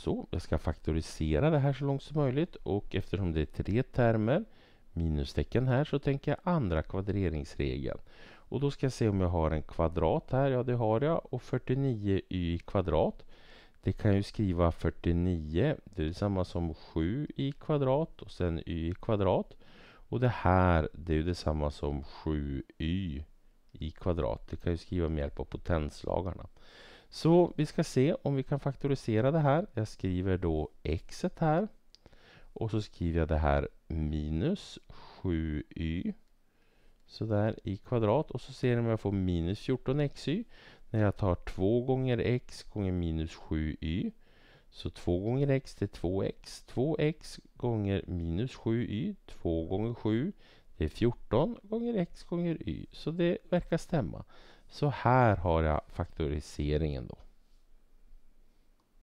Så, jag ska faktorisera det här så långt som möjligt och eftersom det är tre termer, minustecken här, så tänker jag andra kvadreringsregeln. Och då ska jag se om jag har en kvadrat här, ja det har jag, och 49y i kvadrat. Det kan ju skriva 49, det är samma som 7 i kvadrat och sen y i kvadrat. Och det här, det är ju detsamma som 7y i kvadrat. Det kan ju skriva med hjälp av potenslagarna. Så vi ska se om vi kan faktorisera det här. Jag skriver då x här. Och så skriver jag det här minus 7y. Sådär i kvadrat. Och så ser ni om jag får minus 14xy. När jag tar 2 gånger x gånger minus 7y. Så 2 gånger x det är 2x. 2x gånger minus 7y. 2 gånger 7 det är 14 gånger x gånger y. Så det verkar stämma. Så här har jag faktoriseringen då.